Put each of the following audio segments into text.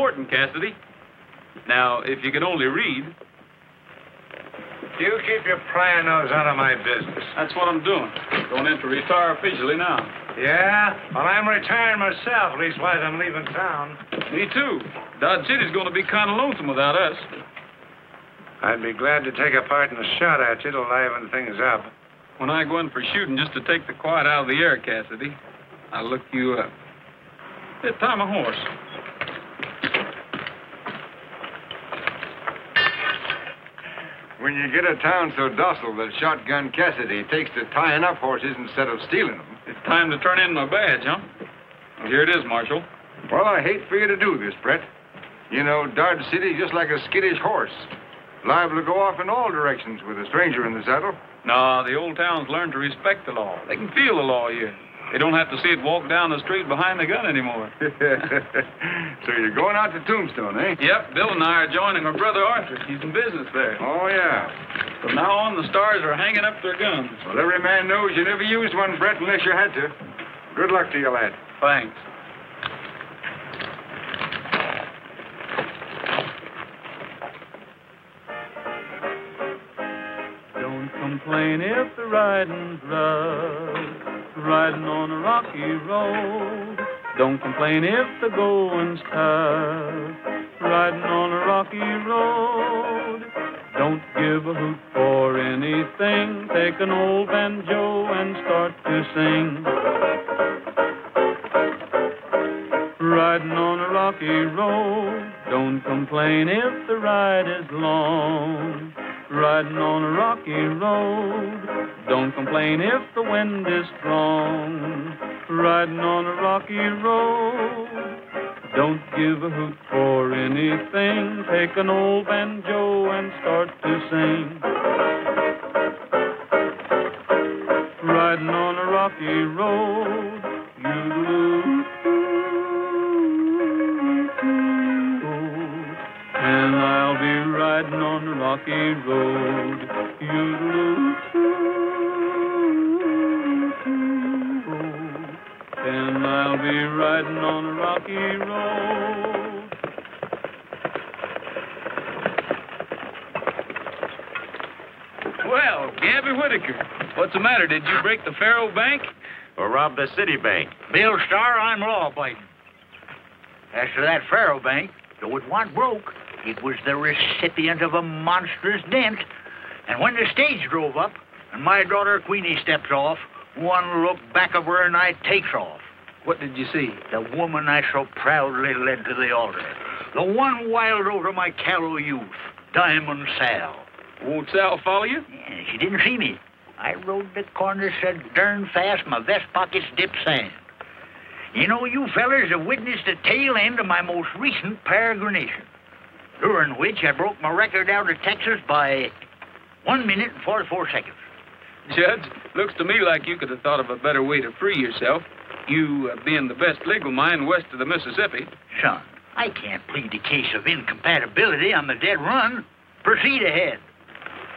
important, Cassidy. Now, if you can only read. You keep your prying nose out of my business. That's what I'm doing. Going in to retire officially now. Yeah? Well, I'm retiring myself. Leastwise, I'm leaving town. Me too. Dodge City's going to be kind of lonesome without us. I'd be glad to take a part in a shot at you to liven things up. When I go in for shooting just to take the quiet out of the air, Cassidy, I'll look you up. Hey, tie a horse. When you get a town so docile that Shotgun Cassidy takes to tying up horses instead of stealing them. It's time to turn in my badge, huh? Well, here it is, Marshal. Well, I hate for you to do this, Brett. You know, Dodge City's just like a skittish horse. Liable to go off in all directions with a stranger in the saddle. No, the old town's learned to respect the law. They can feel the law here. They don't have to see it walk down the street behind the gun anymore. so you're going out to Tombstone, eh? Yep, Bill and I are joining our brother Arthur. He's in business there. Oh, yeah. From now on, the Starrs are hanging up their guns. Well, every man knows you never used one, Brett, unless you had to. Good luck to you, lad. Thanks. Don't complain if the riding's rough riding on a rocky road. Don't complain if the going's tough, riding on a rocky road. Don't give a hoot for anything. Take an old banjo and start to sing. Riding on a rocky road. Don't complain if the ride is long riding on a rocky road. Don't complain if the wind is strong, riding on a rocky road. Don't give a hoot for anything. Take an old banjo and start to sing. Riding on a rocky road, you and I'll be riding on the rocky road. You and I'll be riding on the rocky road. Well, Gabby Whittaker, what's the matter? Did you break the Faro Bank? Or rob the city bank? Bill Starr, I'm law abiding. As to that Faro Bank, though it wasn't broke, it was the recipient of a monstrous dent. And when the stage drove up and my daughter Queenie steps off, one look back of her and I takes off. What did you see? The woman I so proudly led to the altar. The one wild over my callow youth, Diamond Sal. Won't Sal follow you? Yeah, she didn't see me. I rode the corner so darn fast my vest pockets dipped sand. You know, you fellers have witnessed the tail end of my most recent peregrination during which I broke my record out of Texas by one minute and 44 seconds. Judge, looks to me like you could have thought of a better way to free yourself. You uh, being the best legal mind west of the Mississippi. Son, I can't plead the case of incompatibility on the dead run. Proceed ahead.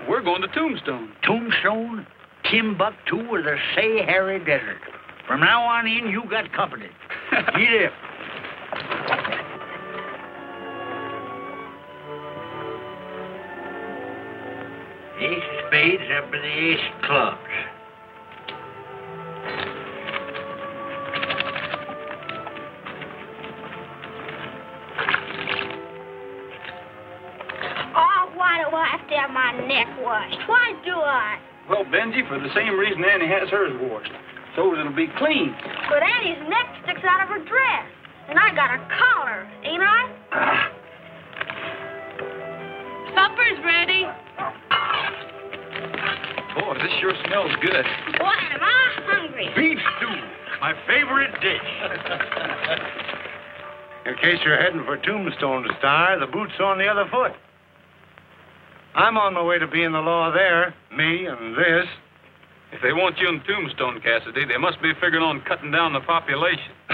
We're going to Tombstone. Tombstone, Timbuktu, or the Sahara Desert. From now on in, you got company. Get up. Ace of spades up to the ace of clubs. Oh, why do I have to have my neck washed? Why do I? Well, Benji, for the same reason Annie has hers washed. So it'll be clean. But Annie's neck sticks out of her dress. And I got a collar, ain't I? Ah. Supper's ready. Boy, this sure smells good. Boy, am I hungry. Beef stew, my favorite dish. In case you're heading for Tombstone, to Starr, the boot's on the other foot. I'm on my way to being the law there, me and this. If they want you in Tombstone, Cassidy, they must be figuring on cutting down the population.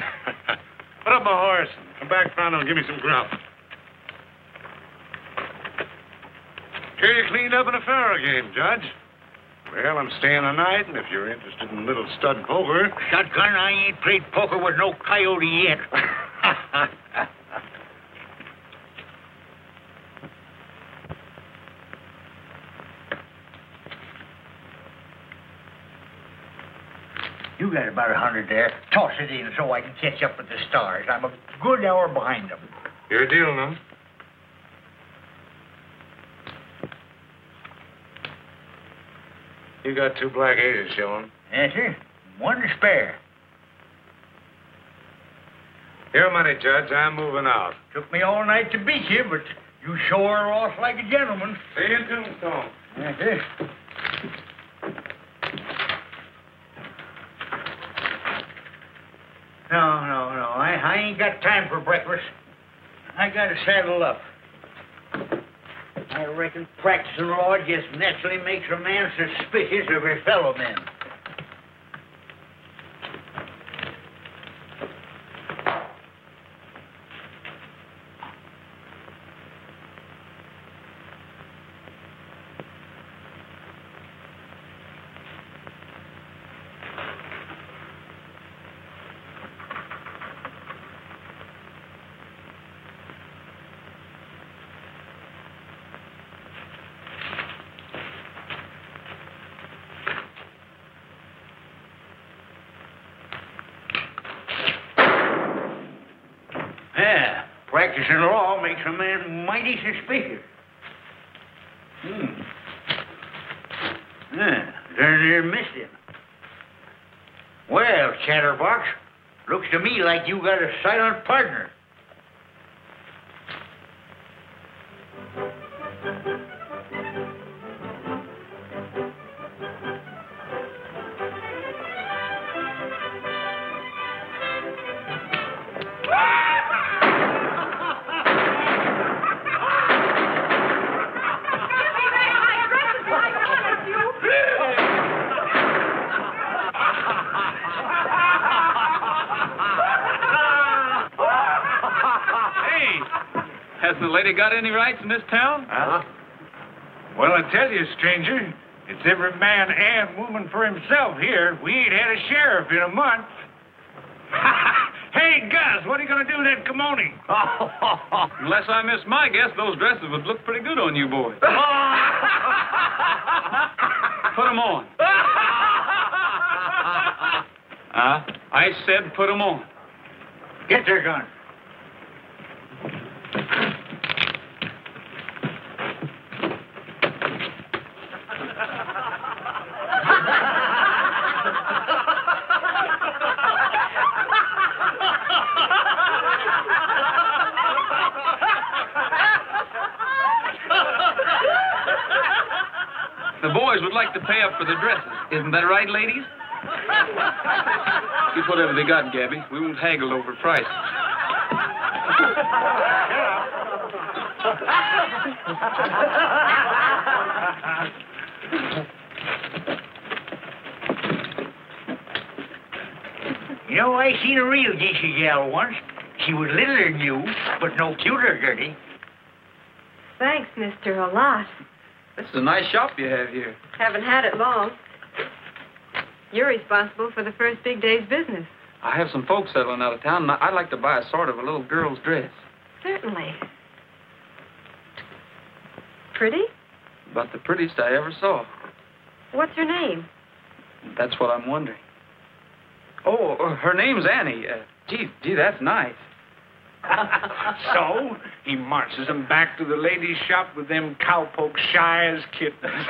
Put up my horse. Come back round and give me some grub. Sure you cleaned up in a faro game, Judge. Well, I'm staying the night, and if you're interested in little stud poker. Shotgun, I ain't played poker with no coyote yet. you got about a hundred there. Toss it in so I can catch up with the Starrs. I'm a good hour behind them. Your deal, now. You got two black eighties showing. Yes, sir. One to spare. Your money, Judge. I'm moving out. Took me all night to beat you, but you sure are off like a gentleman. See you in Tombstone. Yes, sir. No, no, no. I, I ain't got time for breakfast. I gotta saddle up. I reckon practicing law just naturally makes a man suspicious of his fellow men. Yeah, practicing law makes a man mighty suspicious. Hmm. Yeah, darn near missed him. Well, Chatterbox, looks to me like you got a silent partner. Lady got any rights in this town? Huh? Well, I tell you, stranger, it's every man and woman for himself here. We ain't had a sheriff in a month. hey, Gus, what are you going to do with that kimono? Unless I miss my guess, those dresses would look pretty good on you boys. Put 'em on. Huh? I said put 'em on. Get your gun. The boys would like to pay up for the dresses. Isn't that right, ladies? Keep whatever they got, Gabby. We won't haggle over price. You know, I seen a real geisha gal once. She was littler than you, but no cuter, Gertie. Thanks, mister, a lot. This is a nice shop you have here. Haven't had it long. You're responsible for the first big day's business. I have some folks settling out of town, and I'd like to buy a sort of a little girl's dress. Certainly. Pretty? About the prettiest I ever saw. What's her name? That's what I'm wondering. Oh, uh, her name's Annie. Uh, gee, gee, that's nice. so, he marches them back to the ladies' shop with them cowpoke shy as kittens.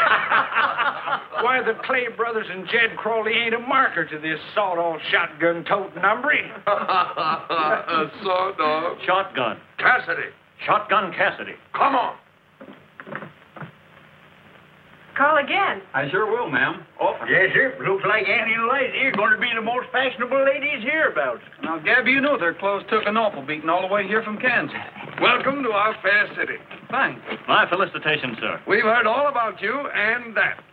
Why, the Clay brothers and Jed Crawley ain't a marker to this sawed-off shotgun toting number. Saw dog. Shotgun. Cassidy. Shotgun Cassidy. Come on. Call again. I sure will, ma'am. Oh, Yes, sir. Looks like Annie and Liza are going to be the most fashionable ladies hereabouts. now, Gabby, you know their clothes took an awful beating all the way here from Kansas. Welcome to our fair city. Thanks. My felicitations, sir. We've heard all about you and that.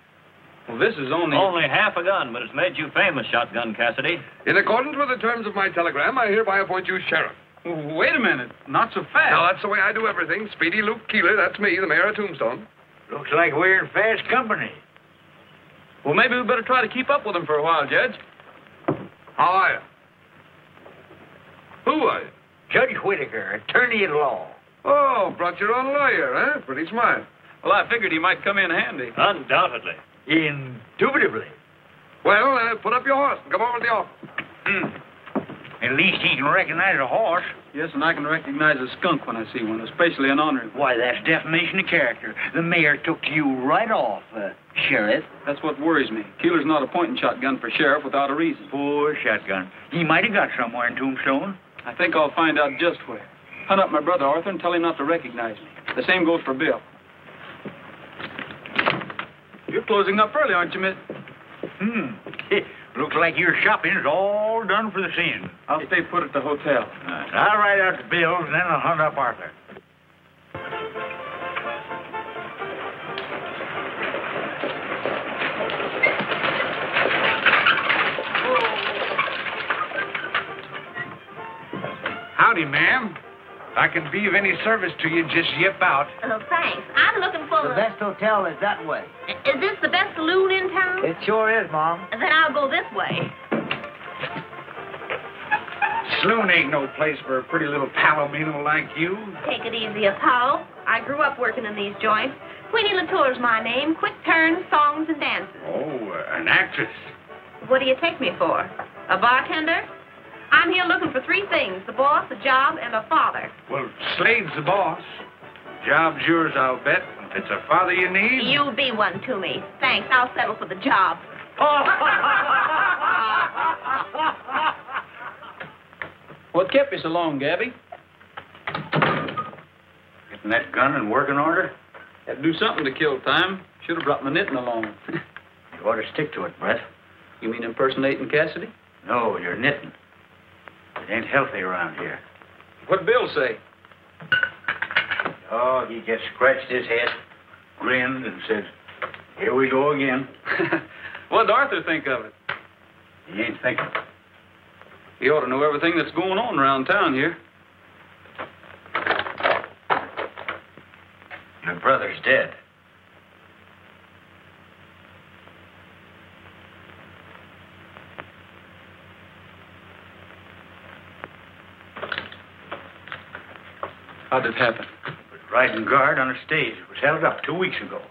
Well, this is only. Only half a gun, but it's made you famous, Shotgun Cassidy. In accordance with the terms of my telegram, I hereby appoint you sheriff. Wait a minute. Not so fast. Now, that's the way I do everything. Speedy Luke Keeler, that's me, the mayor of Tombstone. Looks like we're in fast company. Well, maybe we better try to keep up with him for a while, Judge. How are you? Who are you? Judge Whittaker, attorney at law. Oh, brought your own lawyer, huh? Pretty smart. Well, I figured he might come in handy. Undoubtedly. Indubitably. Well, uh, put up your horse and come over to the office. Hmm. At least he can recognize a horse. Yes, and I can recognize a skunk when I see one, especially an ornery one. Why, that's defamation of character. The mayor took to you right off, uh, Sheriff. That's what worries me. Keeler's not a appointing shotgun for sheriff without a reason. Poor shotgun. He might have got somewhere in Tombstone. I think I'll find out just where. Hunt up my brother Arthur and tell him not to recognize me. The same goes for Bill. You're closing up early, aren't you, Miss? Hmm. Looks like your shopping's all done for the season. I'll stay put at the hotel. Uh, I'll write out the bills and then I'll hunt up Arthur. Howdy, ma'am. If I can be of any service to you, just yip out. Oh, thanks. I'm looking for The best hotel is that way. Is this the best saloon in town? It sure is, Mom. Then I'll go this way. Saloon ain't no place for a pretty little palomino like you. Take it easy, Apollo. I grew up working in these joints. Queenie Latour's my name. Quick turns, songs, and dances. Oh, uh, an actress. What do you take me for? A bartender? I'm here looking for three things the boss, a job, and a father. Well, Slade's the boss. Job's yours, I'll bet. If it's a father you need. You'll be one to me. Thanks. I'll settle for the job. What kept you so long, Gabby? Getting that gun in working order? Had to do something to kill time. Should have brought my knitting along. You ought to stick to it, Brett. you mean impersonating Cassidy? No, you're knitting. It ain't healthy around here. What'd Bill say? Oh, he just scratched his head, grinned, and said, Here we go again. What'd Arthur think of it? He ain't thinking. He ought to know everything that's going on around town here. Your brother's dead. How'd it happen? was riding guard on a stage. It was held up two weeks ago.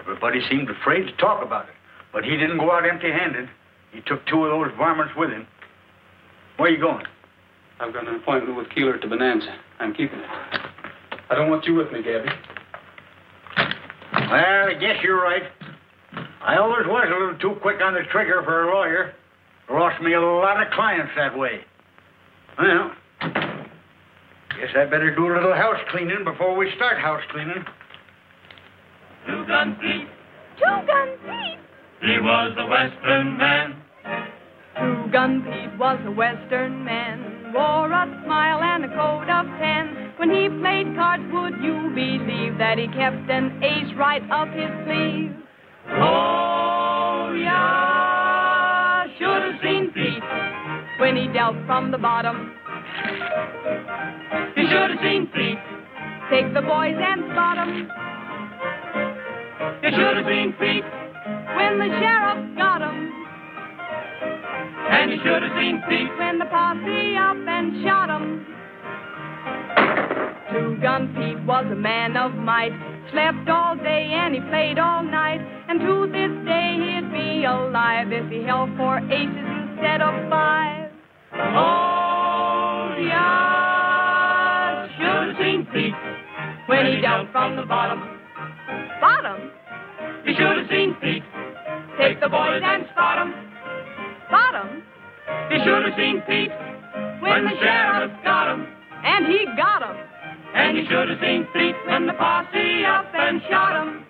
Everybody seemed afraid to talk about it. But he didn't go out empty handed. He took two of those varmints with him. Where you going? I've got an appointment with Keeler at the Bonanza. I'm keeping it. I don't want you with me, Gabby. Well, I guess you're right. I always was a little too quick on the trigger for a lawyer. Lost me a lot of clients that way. Well, guess I better do a little house cleaning before we start house cleaning. Two gun Pete, Two gun Pete. he was a western man. Two Gun Pete was a western man, wore a smile and a coat of tan. When he played cards, would you believe that he kept an ace right up his sleeve? Oh, yeah, should have seen Pete when he dealt from the bottom. You should have seen Pete. Take the boys and spot 'em You should have seen Pete. when the sheriff got 'em. And you should have seen Pete. when the posse up and shot him. Two Gun Pete was a man of might, slept all day and he played all night, and to this day he'd be alive if he held four aces instead of five. Oh, When he dealt from the bottom. Bottom? You should have seen Pete. Take the boys and spot 'em. Bottom? You should have seen Pete. When the sheriff got him. And he got 'em. And you should have seen Pete when the posse up and shot him.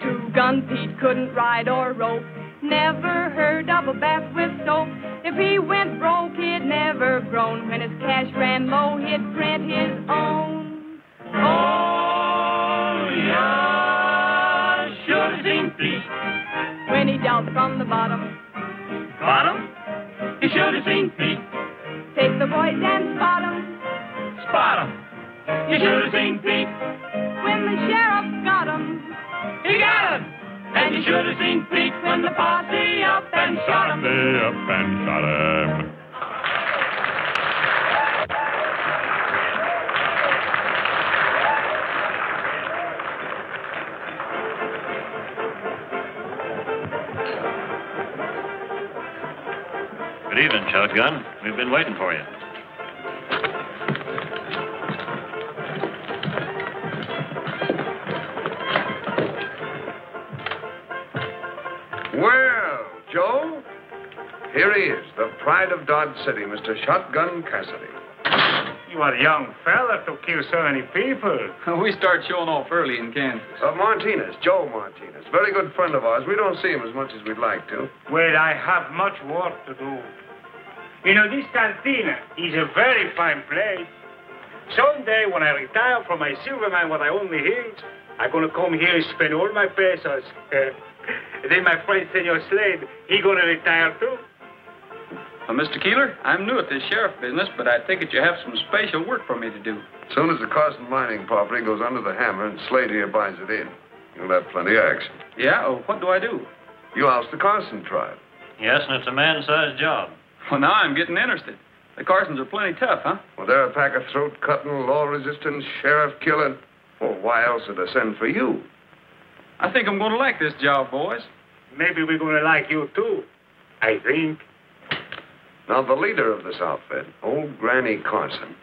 Two Gun Pete couldn't ride or rope. Never heard of a bath with soap. If he went broke, he'd never groan. When his cash ran low, he'd print his own. Oh, yeah, have seen Pete. When he dealt from the bottom. Bottom? You should have seen Pete. Take the boys and spot 'em. Spot him. You should have seen Pete. When the sheriff got 'em. He got him. And you should have seen Pete when the posse up and shot him. They up and shot him. Good evening, Shotgun. We've been waiting for you. Well, Joe, here he is, the pride of Dodge City, Mr. Shotgun Cassidy. You are a young fella to kill so many people. we start showing off early in Kansas. Uh, Martinez, Joe Martinez, very good friend of ours. We don't see him as much as we'd like to. Well, I have much work to do. You know, this cantina is a very fine place. Someday, when I retire from my silver mine, what I own the hills, I'm going to come here and spend all my pesos. Uh, then my friend Senor Slade, he going to retire too. Well, Mr. Keeler, I'm new at this sheriff business, but I take it you have some special work for me to do. As soon as the Carson mining property goes under the hammer and Slade here buys it in, you'll have plenty of action. Yeah? Oh, what do I do? You oust the Carson tribe. Yes, and it's a man-sized job. Well, now I'm getting interested. The Carsons are plenty tough, huh? Well, they're a pack of throat-cutting, law-resistant, sheriff-killing. Well, why else would I send for you? I think I'm going to like this job, boys. Maybe we're going to like you too. I think. Now, the leader of this outfit, old Granny Carson.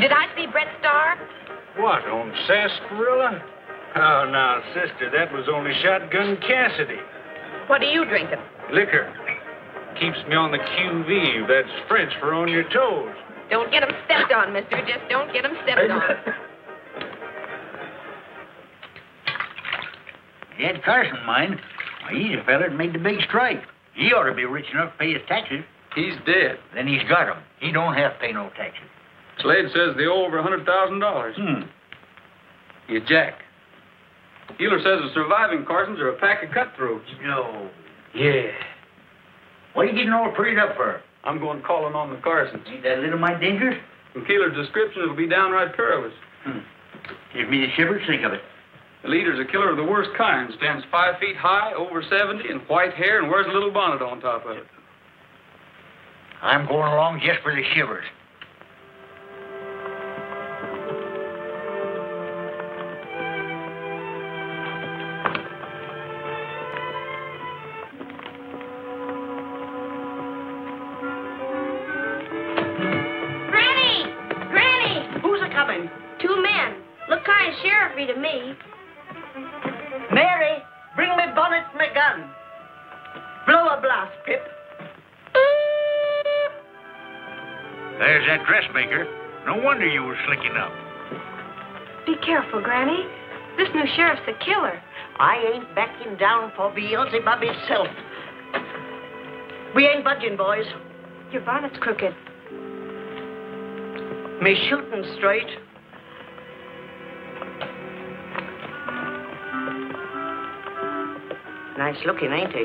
Did I see Brett Starr? What, on sarsaparilla? Oh, now, sister, that was only Shotgun Cassidy. What are you drinking? Liquor. Keeps me on the qui vive. That's French for on your toes. Don't get get 'em stepped on, mister. Just don't get get 'em stepped on. Ed Carson, mine. Why, he's a feller that made the big strike. He ought to be rich enough to pay his taxes. He's dead. Then he's got 'em. He don't have to pay no taxes. Slade says they owe over a $100,000. Hmm. You jack. Keeler says the surviving Carsons are a pack of cutthroats. No. Yeah. What are you getting all prettied up for? I'm going calling on the Carsons. Ain't that little mite dangerous? From Keeler's description, it'll be downright perilous. Hmm. Give me the shivers, think of it. The leader's a killer of the worst kind. Stands five feet high, over 70, and white hair, and wears a little bonnet on top of it. I'm going along just for the shivers. That. No wonder you were slicking up. Be careful, Granny. This new sheriff's a killer. I ain't backing down for Beelzebub himself. We ain't budging, boys. Your bonnet's crooked. Me shooting straight. Nice looking, ain't he?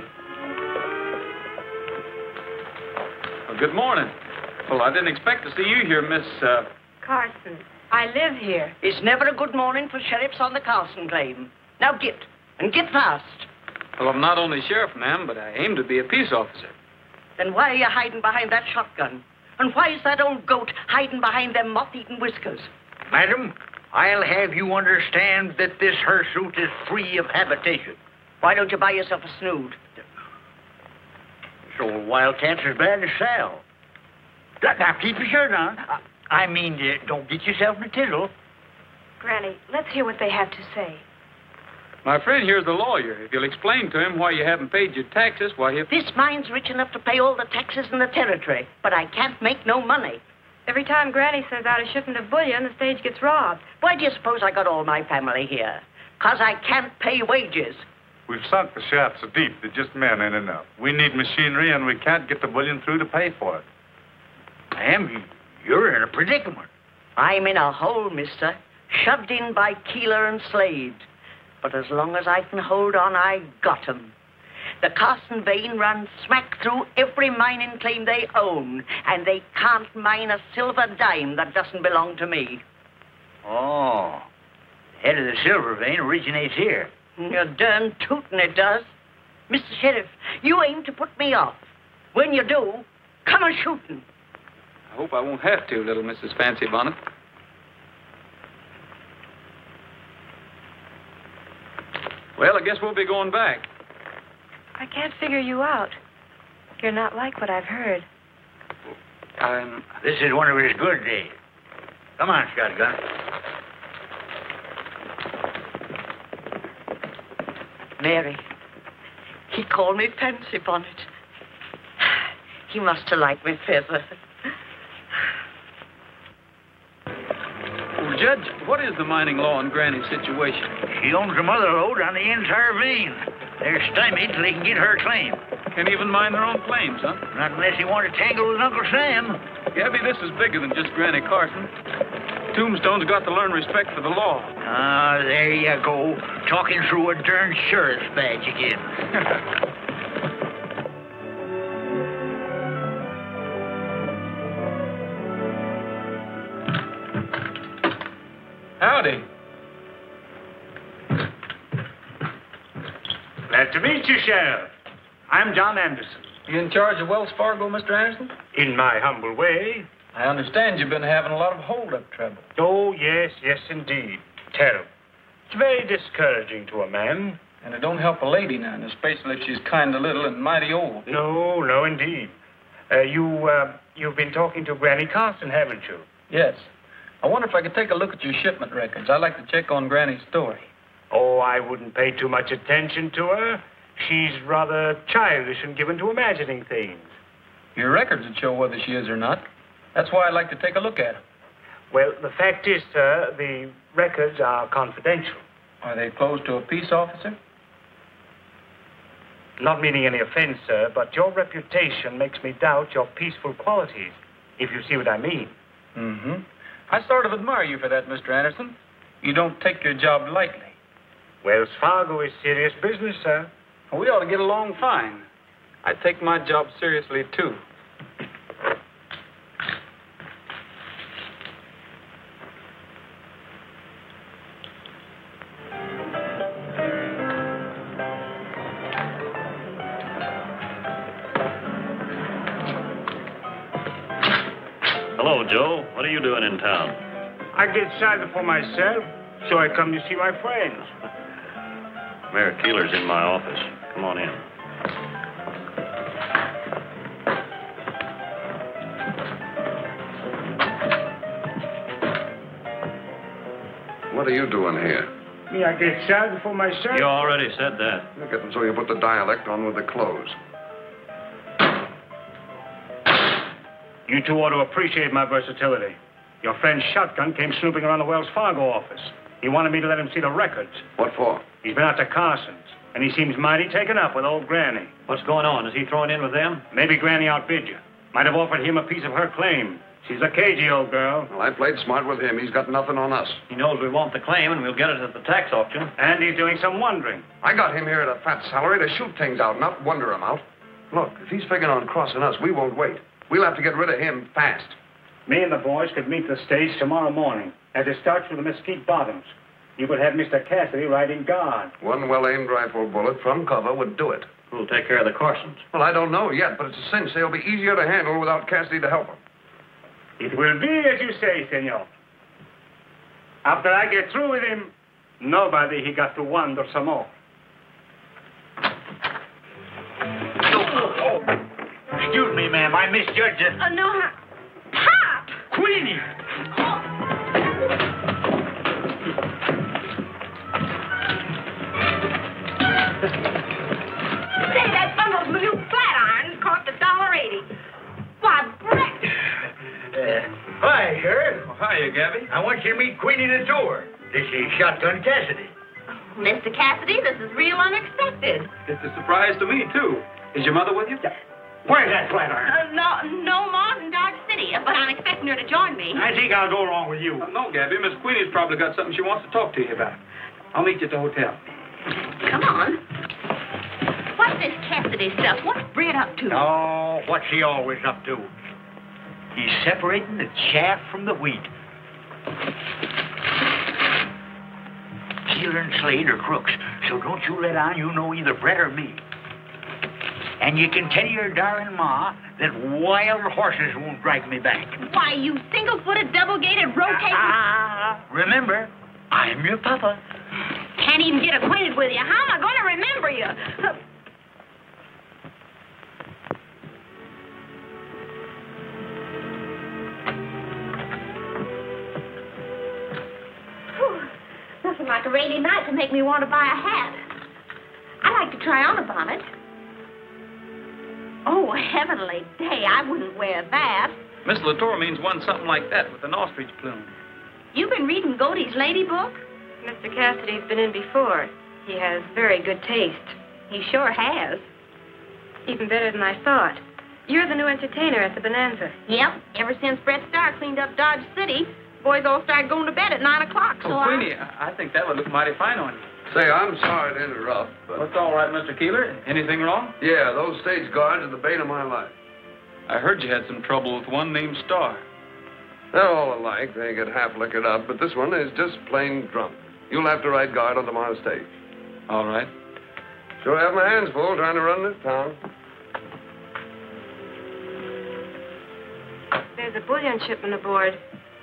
Well, good morning. Well, I didn't expect to see you here, Miss, uh... Carson, I live here. It's never a good morning for sheriffs on the Carson claim. Now get, and get fast. Well, I'm not only sheriff, ma'am, but I aim to be a peace officer. Then why are you hiding behind that shotgun? And why is that old goat hiding behind them moth-eaten whiskers? Madam, I'll have you understand that this hirsute is free of habitation. Why don't you buy yourself a snood? This old wildcat's as bad as Sal. Now, now, keep your shirt on. I, I mean, don't get yourself in a tizzle. Granny, let's hear what they have to say. My friend here's the lawyer. If you'll explain to him why you haven't paid your taxes, why he'll... This mine's rich enough to pay all the taxes in the territory, but I can't make no money. Every time Granny sends out a shipment of bullion, the stage gets robbed. Why do you suppose I got all my family here? 'Cause I can't pay wages. We've sunk the shaft so deep that just men ain't enough. We need machinery, and we can't get the bullion through to pay for it. Ma'am, you're in a predicament. I'm in a hole, mister, shoved in by Keeler and Slade. But as long as I can hold on, I got 'em. The Carson vein runs smack through every mining claim they own, and they can't mine a silver dime that doesn't belong to me. Oh. The head of the silver vein originates here. Mm, you're darn tootin' it does. Mr. Sheriff, you aim to put me off. When you do, come a shooting. I hope I won't have to, little Mrs. Fancy Bonnet. Well, I guess we'll be going back. I can't figure you out. You're not like what I've heard. This is one of his good days. Come on, Shotgun. Mary. He called me Fancy Bonnet. He must have liked me feather. Judge, what is the mining law on Granny's situation? She owns a mother lode on the entire vein. They're stymied till they can get her claim. Can even mine their own claims, huh? Not unless he want to tangle with Uncle Sam. Gabby, this is bigger than just Granny Carson. Tombstone's got to learn respect for the law. Ah, there you go. Talking through a darn sheriff's badge again. to meet you, Sheriff. I'm John Anderson. You in charge of Wells Fargo, Mr. Anderson? In my humble way. I understand you've been having a lot of hold-up trouble. Oh, yes, yes, indeed. Terrible. It's very discouraging to a man. And it don't help a lady none, especially if she's kind of little and mighty old. No, no, indeed. Uh, you, uh, you've been talking to Granny Carson, haven't you? Yes. I wonder if I could take a look at your shipment records. I'd like to check on Granny's story. Oh, I wouldn't pay too much attention to her. She's rather childish and given to imagining things. Your records would show whether she is or not. That's why I'd like to take a look at them. Well, the fact is, sir, the records are confidential. Are they closed to a peace officer? Not meaning any offense, sir, but your reputation makes me doubt your peaceful qualities, if you see what I mean. Mm-hmm. I sort of admire you for that, Mr. Anderson. You don't take your job lightly. Wells Fargo is serious business, sir. We ought to get along fine. I take my job seriously, too. Hello, Joe. What are you doing in town? I get excited for myself, so I come to see my friends. Mayor Keeler's in my office. Come on in. What are you doing here? Me, I get excited for myself. You already said that. Look at them so you put the dialect on with the clothes. You two ought to appreciate my versatility. Your friend Shotgun came snooping around the Wells Fargo office. He wanted me to let him see the records. What for? He's been out to Carson's, and he seems mighty taken up with old Granny. What's going on? Is he throwing in with them? Maybe Granny outbid you. Might have offered him a piece of her claim. She's a cagey old girl. Well, I played smart with him. He's got nothing on us. He knows we want the claim, and we'll get it at the tax auction. And he's doing some wondering. I got him here at a fat salary to shoot things out, not wonder 'em out. Look, if he's figuring on crossing us, we won't wait. We'll have to get rid of him fast. Me and the boys could meet the stage tomorrow morning as it starts with the Mesquite Bottoms. You would have Mr. Cassidy riding guard. One well-aimed rifle bullet from cover would do it. Who'll take care of the Carsons? Well, I don't know yet, but it's a cinch they'll be easier to handle without Cassidy to help them. It will be as you say, senor. After I get through with him, nobody he got to wonder some more. Excuse me, ma'am. I misjudged it. Oh, no. Pop! Queenie! Oh, Say, that bundle of new flat irons cost a dollar eighty. Why, Brett! Uh, hi, Sheriff. Oh, hiya, Gabby. I want you to meet Queenie Latour. This is Shotgun Cassidy. Mr. Cassidy, this is real unexpected. It's a surprise to me, too. Is your mother with you? Where's that flat iron? Uh, no, no Ma's in Dodge City, but I'm expecting her to join me. I think I'll go along with you. Uh, no, Gabby. Miss Queenie's probably got something she wants to talk to you about. I'll meet you at the hotel. Come on. What's this Cassidy stuff? What's Brett up to? Oh, what's he always up to? He's separating the chaff from the wheat. Keeler and Slade are crooks, so don't you let on you know either Brett or me. And you can tell your darling ma that wild horses won't drag me back. Why, you single-footed, double-gated, rotating... Ah, remember, I'm your papa. can't even get acquainted with you. How am I going to remember you? Nothing like a rainy night to make me want to buy a hat. I like to try on a bonnet. Oh, heavenly day, I wouldn't wear that. Miss Latour means one something like that with an ostrich plume. You've been reading Godey's Lady book? Mr. Cassidy's been in before. He has very good taste. He sure has. Even better than I thought. You're the new entertainer at the Bonanza. Yep. Ever since Brett Starr cleaned up Dodge City, boys all started going to bed at 9 o'clock, so oh, I... Queenie, I I think that would look mighty fine on you. Say, I'm sorry to interrupt, but. What's all right, Mr. Keeler? Anything wrong? Yeah, those stage guards are the bane of my life. I heard you had some trouble with one named Starr. They're all alike. They get half liquored up, but this one is just plain drunk. You'll have to ride guard on tomorrow's stage. All right. Sure have my hands full trying to run this town. There's a bullion shipment aboard.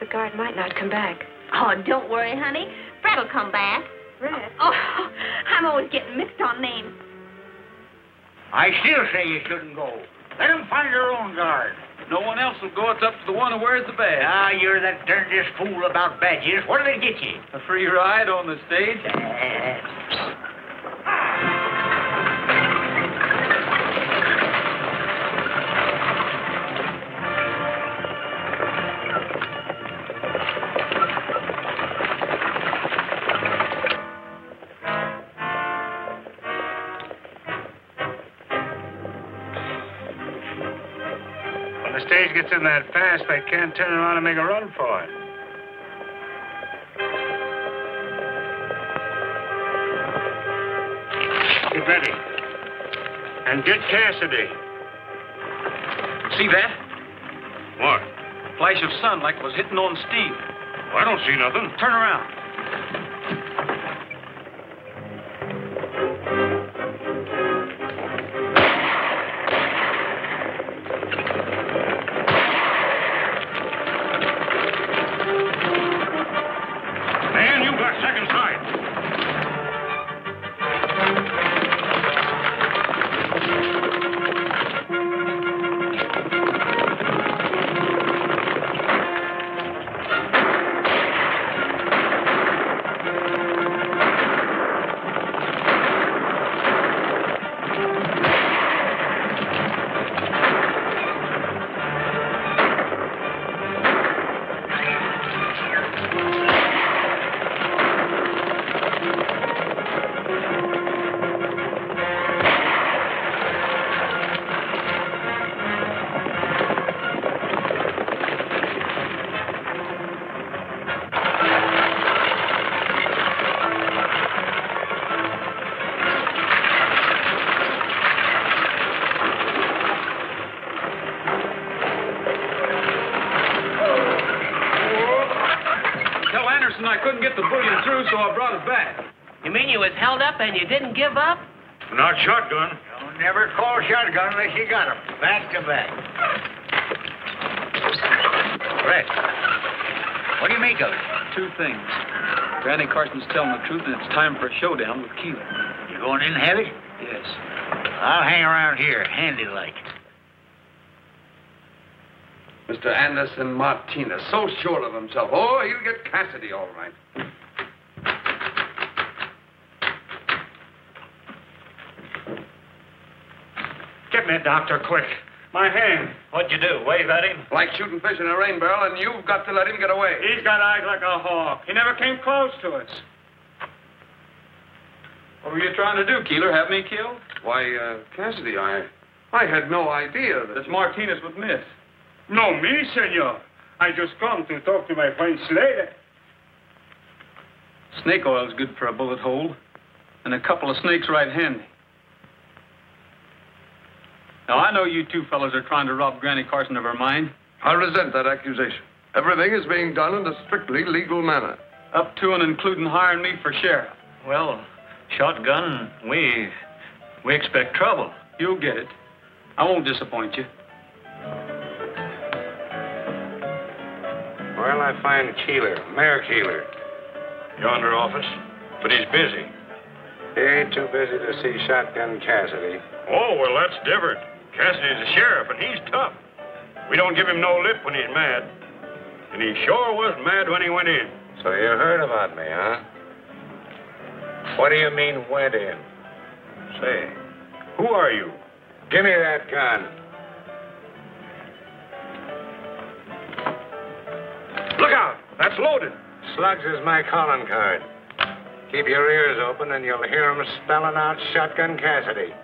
The guard might not come back. Oh, don't worry, honey. Fred'll come back. Fred? Oh, I'm always getting mixed on names. I still say you shouldn't go. Let them find their own guard. No one else will go. It's up to the one who wears the badge. Ah, you're the darndest fool about badges. What'll they get you? A free ride on the stage? That fast, they can't turn around and make a run for it. Get ready. And get Cassidy. See that? What? Flash of sun like it was hitting on Steve. I don't see nothing. Turn around. And you didn't give up? Not shotgun. Don't never call shotgun unless you got 'em. Back to back. Brett, what do you make of it? Two things. Granny Carson's telling the truth, and it's time for a showdown with Keeler. You going in heavy? Yes. I'll hang around here, handy like. Mr. Anderson Martinez, so sure of himself. Oh, he'll get Cassidy all right. Get me a doctor, quick. My hand. What'd you do? Wave at him? Like shooting fish in a rain barrel, and you've got to let him get away. He's got eyes like a hawk. He never came close to us. What were you trying to do, Keeler? Have me killed? Why, uh, Cassidy, I, I had no idea that. That's Martinez with Miss. No, me, senor. I just come to talk to my friend Slater. Snake oil's good for a bullet hole, and a couple of snakes right handy. Now, I know you two fellows are trying to rob Granny Carson of her mind. I resent that accusation. Everything is being done in a strictly legal manner. Up to and including hiring me for sheriff. Well, shotgun, we we expect trouble. You'll get it. I won't disappoint you. Well, I find Keeler, Mayor Keeler. Yonder office, but he's busy. He ain't too busy to see Shotgun Cassidy. Oh, well, that's different. Cassidy's a sheriff, and he's tough. We don't give him no lip when he's mad. And he sure was mad when he went in. So you heard about me, huh? What do you mean, went in? Say, who are you? Give me that gun. Look out! That's loaded. Slugs is my calling card. Keep your ears open and you'll hear 'em spelling out Shotgun Cassidy.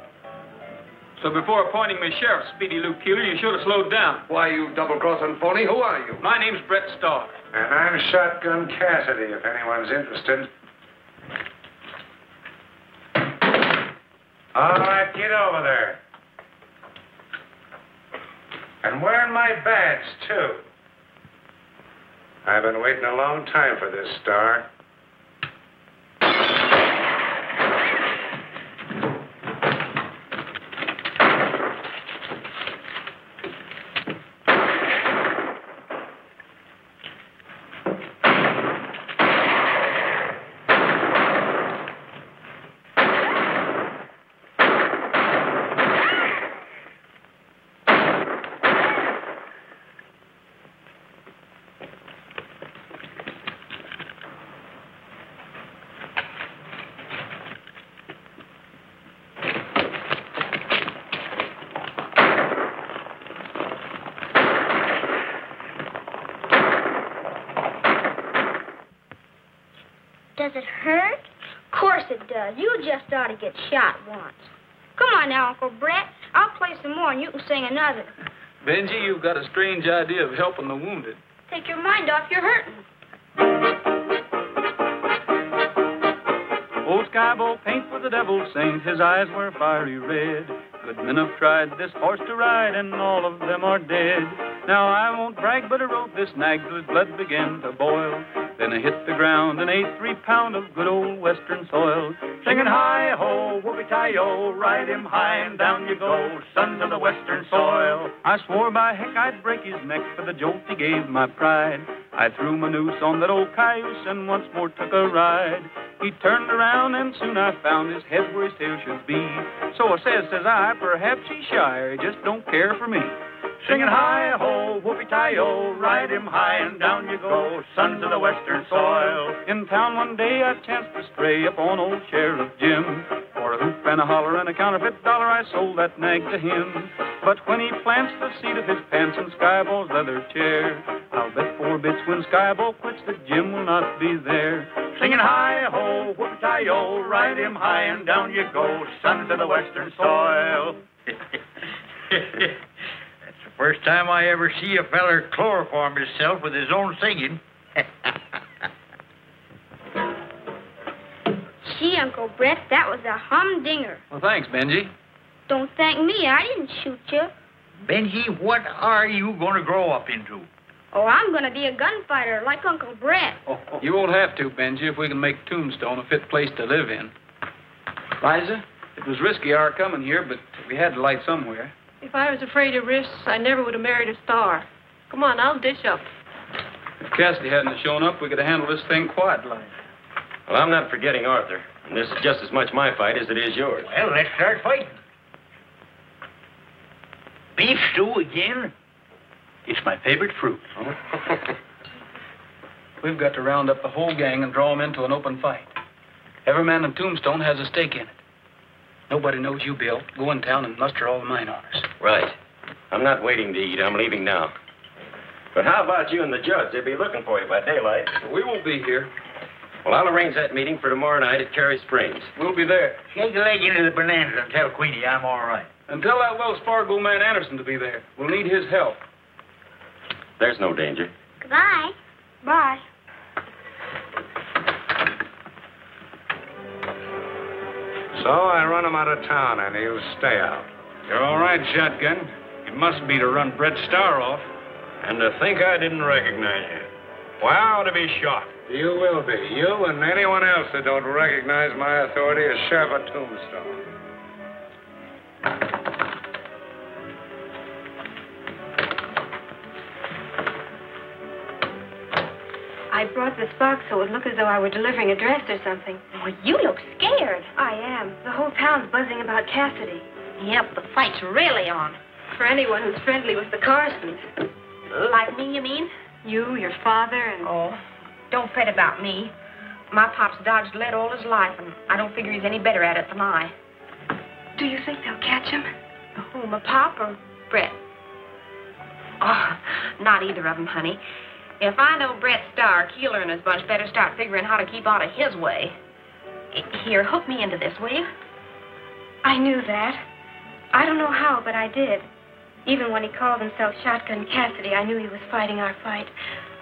So before appointing me sheriff, Speedy Luke Keeler, you should have slowed down. Why, you double-crossing phony? Who are you? My name's Brett Starr. And I'm Shotgun Cassidy, if anyone's interested. All right, get over there. And wearing my badge, too. I've been waiting a long time for this, Starr. Does it hurt? Of course it. You just ought to get shot once. Come on now, Uncle Brett. I'll play some more and you can sing another. Benji, you've got a strange idea of helping the wounded. Take your mind off your hurting. Old Skyball paint was the devil's saint, his eyes were fiery red. Good men have tried this horse to ride, and all of them are dead. Now I won't brag, but I rode this nag till his blood began to boil. Then I hit the ground and ate three pound of good old western soil. Singing hi ho, whoopie tie o, ride him high and down you go, sons of the western soil. I swore by heck I'd break his neck for the jolt he gave my pride. I threw my noose on that old cayuse and once more took a ride. He turned around and soon I found his head where his tail should be. So I says, says I, perhaps he's shy or he just don't care for me. Singing hi ho, whoopie tie o, ride him high and down you go, sons of the western soil. In town one day I chanced to stray upon old Sheriff Jim. For a hoop and a holler and a counterfeit dollar I sold that nag to him. But when he plants the seat of his pants in Skyball's leather chair, I'll bet four bits when Skyball quits that Jim will not be there. Singing hi ho, whoopie tie o, ride him high and down you go, sons of the western soil. First time I ever see a feller chloroform himself with his own singing. Gee, Uncle Brett, that was a humdinger. Well, thanks, Benji. Don't thank me. I didn't shoot you. Benji, what are you going to grow up into? Oh, I'm going to be a gunfighter like Uncle Brett. You won't have to, Benji, if we can make Tombstone a fit place to live in. Liza, it was risky our coming here, but we had to light somewhere. If I was afraid of risks, I never would have married a Starr. Come on, I'll dish up. If Cassidy hadn't shown up, we could have handled this thing quiet like. Well, I'm not forgetting Arthur. And this is just as much my fight as it is yours. Well, let's start fighting. Beef stew again? It's my favorite fruit. We've got to round up the whole gang and draw them into an open fight. Every man in Tombstone has a stake in it. Nobody knows you, Bill. Go in town and muster all the mine owners. Right. I'm not waiting to eat. I'm leaving now. But how about you and the judge? They'll be looking for you by daylight. We won't be here. Well, I'll arrange that meeting for tomorrow night at Cary Springs. We'll be there. Shake a leg into the bonanza and tell Queenie I'm all right. And tell that Wells Fargo man Anderson to be there. We'll need his help. There's no danger. Goodbye. Bye. So I run him out of town, and he'll stay out. You're all right, Shotgun. It must be to run Brett Starr off. And to think I didn't recognize you. Wow, to be shot. You will be. You and anyone else that don't recognize my authority as Sheriff of Tombstone. I brought this box so it would look as though I were delivering a dress or something. Well, you look scared. I am. The whole town's buzzing about Cassidy. Yep, the fight's really on. For anyone who's friendly with the Carsons. Like me, you mean? You, your father, and. Oh, don't fret about me. My pop's dodged lead all his life, and I don't figure he's any better at it than I. Do you think they'll catch him? Who, my pop or Brett? Oh, not either of them, honey. If I know Brett Starr, Keeler and his bunch better start figuring how to keep out of his way. Here, hook me into this, will you? I knew that. I don't know how, but I did. Even when he called himself Shotgun Cassidy, I knew he was fighting our fight.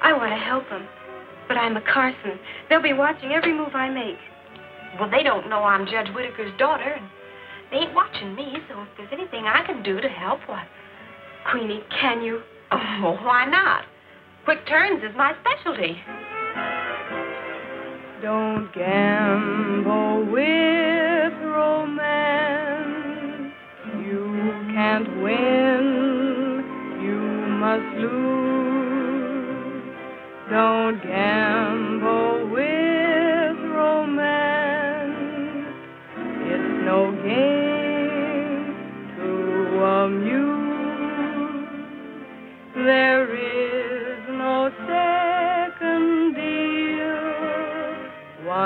I want to help him. But I'm a Carson. They'll be watching every move I make. Well, they don't know I'm Judge Whittaker's daughter, and they ain't watching me, so if there's anything I can do to help, why... Queenie, can you? Oh, why not? Quick turns is my specialty. Don't gamble with romance. You can't win, you must lose. Don't gamble with romance. It's no game to amuse. There is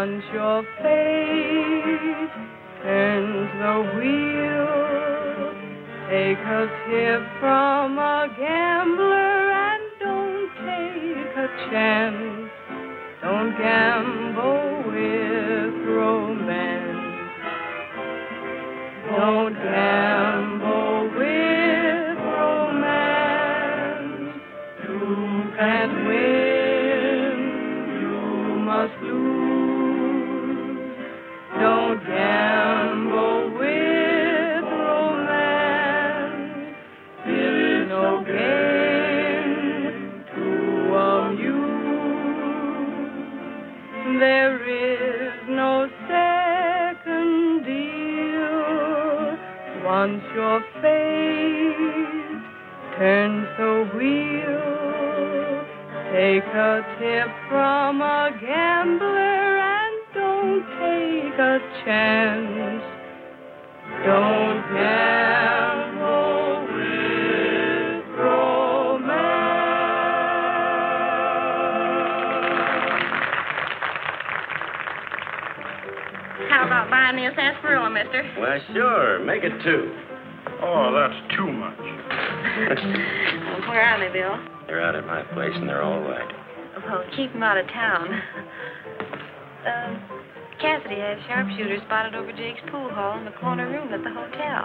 Once your fate turns the wheel, take a tip from a gambler and don't take a chance. Don't gamble with romance. Don't gamble with romance. You can't win, Don't gamble with romance. It's no game to amuse. There is no second deal. Once your fate turns the wheel, take a tip from a gambler don't take a chance. Don't gamble with How about buying me a sarsaparilla, mister? Why, sure. Make it two. Oh, that's too much. Where are they, Bill? They're out at my place, and they're all right. Well, keep them out of town. Um, Cassidy has sharpshooters spotted over Jake's pool hall in the corner room at the hotel.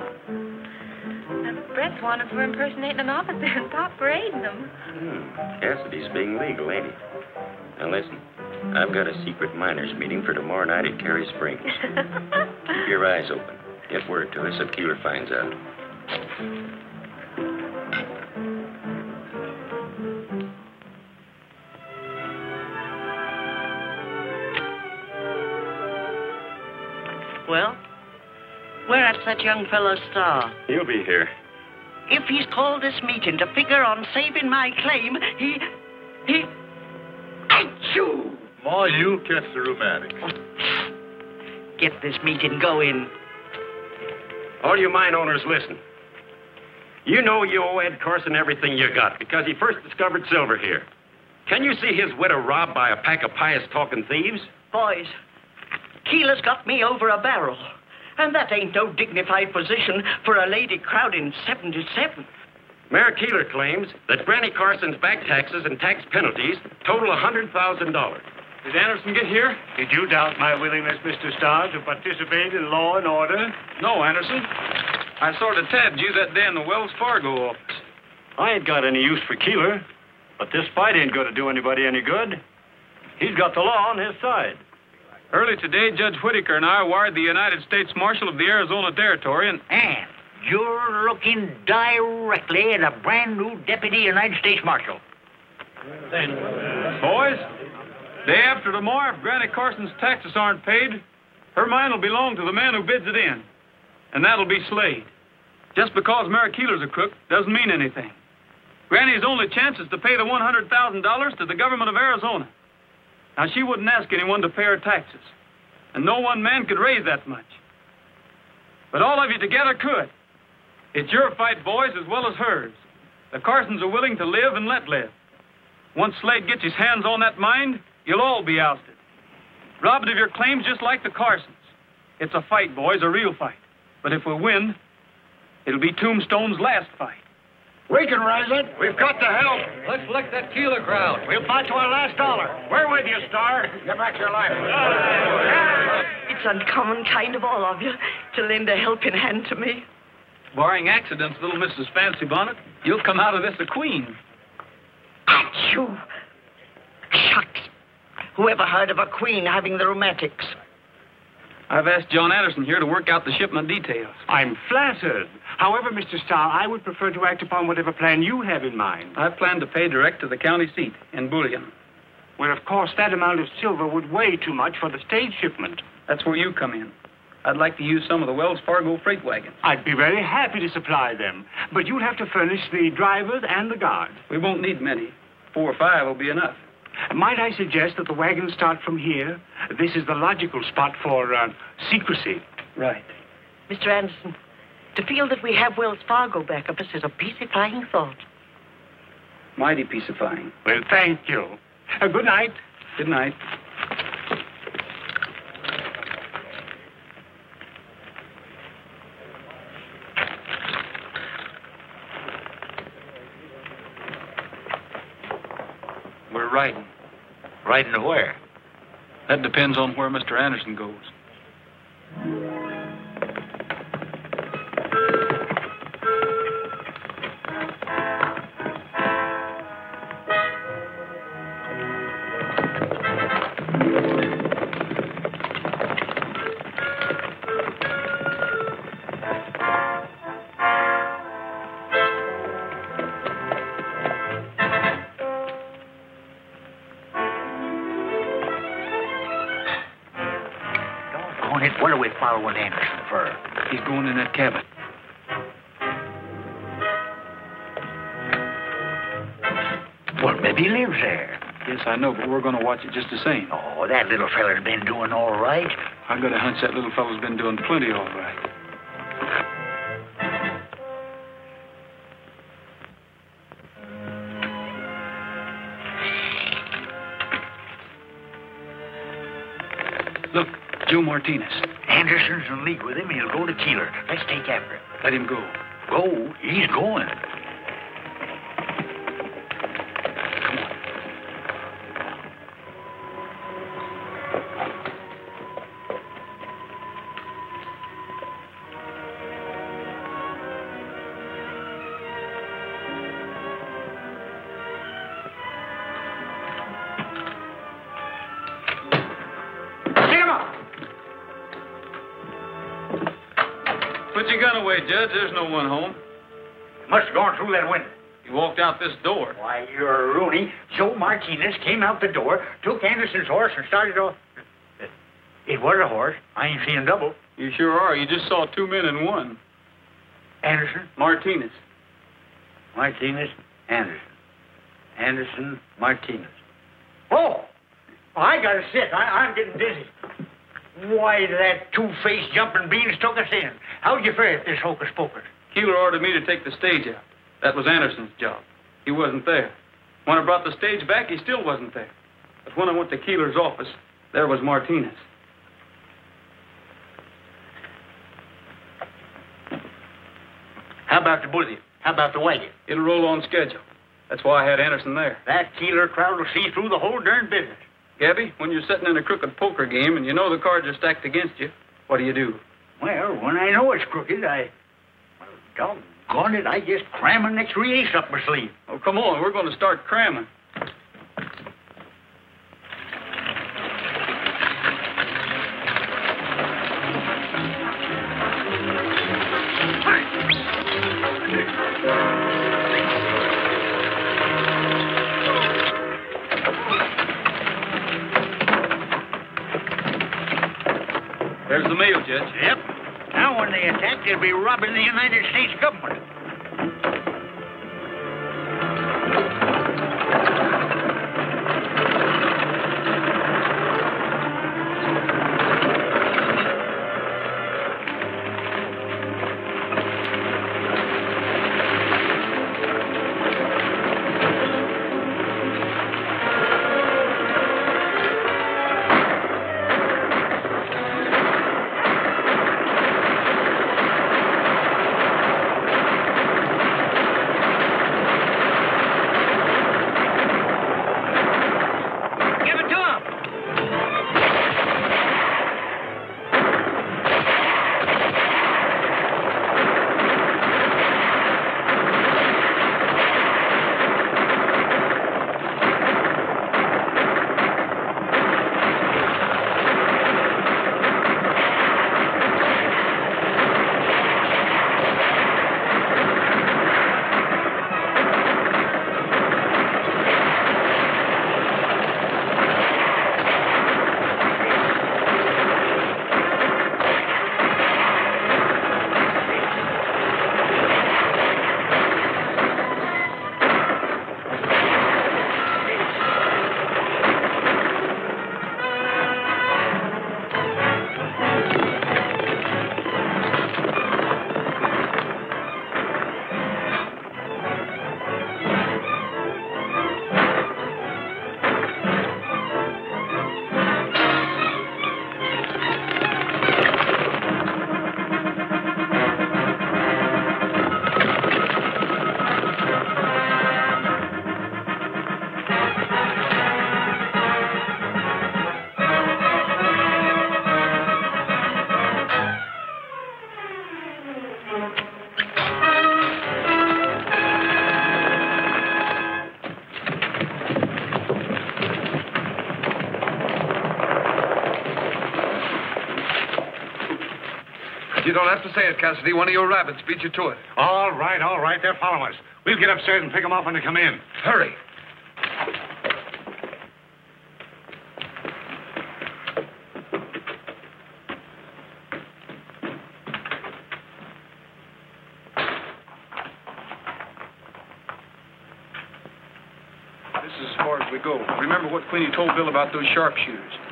Now, Brett's wanted for impersonating an officer and Pop parading them. Hmm. Cassidy's being legal, ain't he? Now, listen. I've got a secret miners' meeting for tomorrow night at Cary Springs. Keep your eyes open. Get word to us if Keeler finds out. That young fellow Starr? He'll be here. If he's called this meeting to figure on saving my claim, he. he. Achoo! Ma, you'll catch the rheumatic. Get this meeting going. All you mine owners, listen. You know you owe Ed Carson everything you got because he first discovered silver here. Can you see his widow robbed by a pack of pious talking thieves? Boys, Keeler's got me over a barrel. And that ain't no dignified position for a lady crowding 77. Mayor Keeler claims that Granny Carson's back taxes and tax penalties total $100,000. Did Anderson get here? Did you doubt my willingness, Mr. Starr, to participate in law and order? No, Anderson. I sort of tabbed you that day in the Wells Fargo office. I ain't got any use for Keeler, but this fight ain't going to do anybody any good. He's got the law on his side. Early today, Judge Whittaker and I wired the United States Marshal of the Arizona Territory, and And you're looking directly at a brand new deputy United States Marshal. Then. Boys, day after tomorrow, if Granny Carson's taxes aren't paid, her mine will belong to the man who bids it in, and that'll be Slade. Just because Mayor Keeler's a crook doesn't mean anything. Granny's only chance is to pay the $100,000 to the government of Arizona. Now, she wouldn't ask anyone to pay her taxes, and no one man could raise that much. But all of you together could. It's your fight, boys, as well as hers. The Carsons are willing to live and let live. Once Slade gets his hands on that mine, you'll all be ousted. Robbed of your claims just like the Carsons. It's a fight, boys, a real fight. But if we win, it'll be Tombstone's last fight. We can raise it. We've got the help. Let's lick that Keeler crowd. We'll fight to our last dollar. We're with you, Starr. Get back your life. It's uncommon kind of all of you to lend a helping hand to me. Barring accidents, little Mrs. Fancy Bonnet, you'll come out of this a queen. Achoo! Shucks. Whoever heard of a queen having the rheumatics? I've asked John Anderson here to work out the shipment details. I'm flattered. However, Mr. Starr, I would prefer to act upon whatever plan you have in mind. I plan to pay direct to the county seat in bullion. Well, of course, that amount of silver would weigh too much for the stage shipment. That's where you come in. I'd like to use some of the Wells Fargo freight wagons. I'd be very happy to supply them, but you'll have to furnish the drivers and the guard. We won't need many. Four or five will be enough. Might I suggest that the wagons start from here? This is the logical spot for uh, secrecy. Right. Mr. Anderson, to feel that we have Wells Fargo back of us is a peacifying thought. Mighty peacifying. Well, thank you. Uh, good night. Good night. We're riding. Riding to where? That depends on where Mr. Anderson goes. He lives there. Yes, I know, but we're going to watch it just the same. Oh, that little feller's been doing all right. I got a hunch that little fellow's been doing plenty all right. Look, Joe Martinez. Anderson's in league with him. He'll go to Keeler. Let's take after him. Let him go. Go? He's going. Judge. There's no one home. Must have gone through that window. He walked out this door. Why, you're a Rooney. Joe Martinez came out the door, took Anderson's horse, and started off. It was a horse. I ain't seeing double. You sure are. You just saw two men in one. Anderson, Martinez. Martinez, Anderson. Anderson, Martinez. Oh! I gotta sit. I, I'm getting dizzy. Why, that two-faced jumping beans took us in. How'd you fare at this hocus pocus? Keeler ordered me to take the stage out. That was Anderson's job. He wasn't there. When I brought the stage back, he still wasn't there. But when I went to Keeler's office, there was Martinez. How about the bullion? How about the wagon? It'll roll on schedule. That's why I had Anderson there. That Keeler crowd will see through the whole darn business. Gabby, when you're sitting in a crooked poker game and you know the cards are stacked against you, what do you do? Well, when I know it's crooked, I. Doggone it, I just cram an extra ace up my sleeve. Oh, come on. We're going to start cramming. Be robbing the United States government. You don't say it, Cassidy. One of your rabbits beat you to it. All right, all right. They're following us. We'll get upstairs and pick them off when they come in. Hurry. This is as far as we go. Remember what Queenie told Bill about those sharpshooters.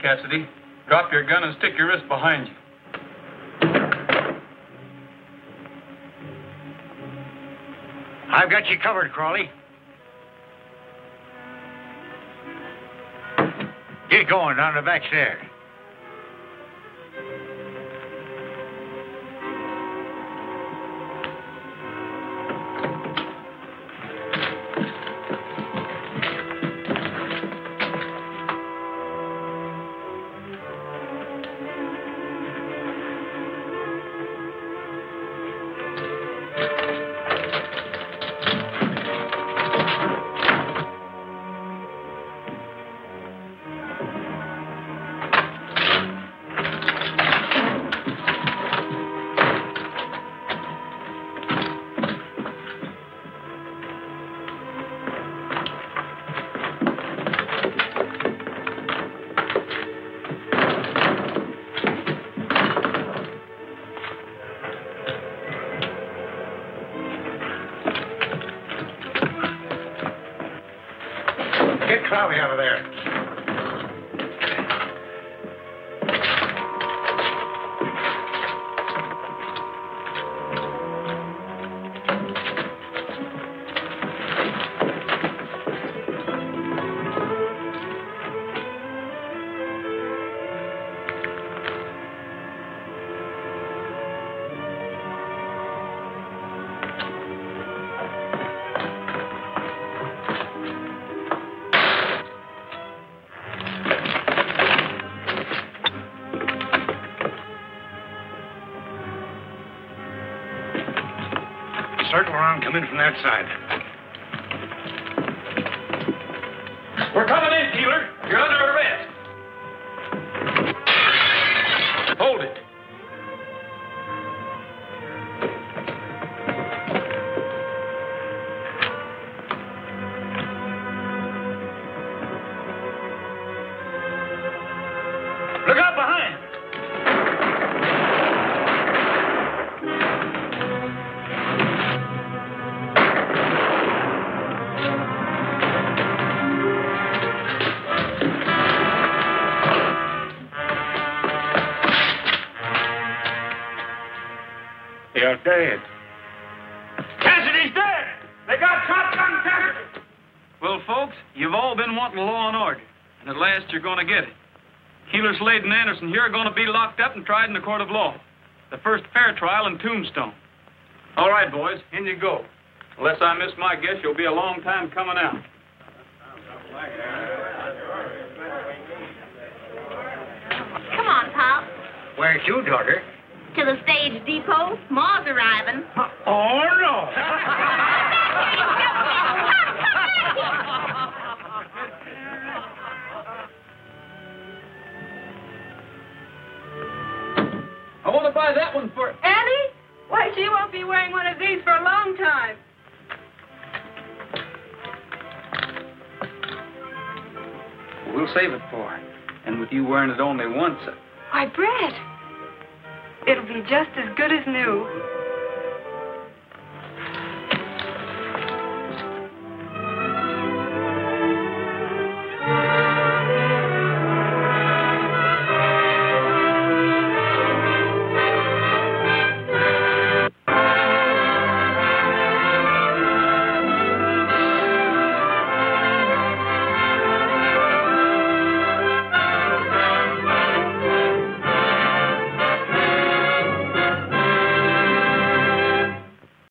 Cassidy. Drop your gun and stick your wrist behind you. I've got you covered, Crawley. Get going down the back stairs. Come in from that side. You're dead. Cassidy's dead. They got shotgun Cassidy. Well, folks, you've all been wanting law and order, and at last you're going to get it. Keeler, Slade, and Anderson here are going to be locked up and tried in the court of law. The first fair trial in Tombstone. All right, boys, in you go. Unless I miss my guess, you'll be a long time coming out. Come on, Pop. Where's you, daughter? To the stage depot. Ma's arriving. Oh, no. I want to buy that one for. Annie? Why, she won't be wearing one of these for a long time. We'll save it for her. And with you wearing it only once, uh, Why, Brett. It'll be just as good as new.